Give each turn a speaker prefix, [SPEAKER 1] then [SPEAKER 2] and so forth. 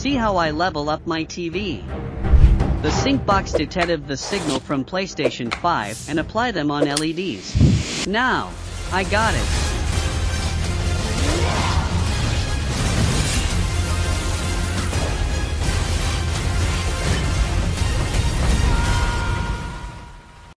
[SPEAKER 1] See how I level up my TV. The sync box detected the signal from PlayStation 5 and apply them on LEDs. Now, I got it.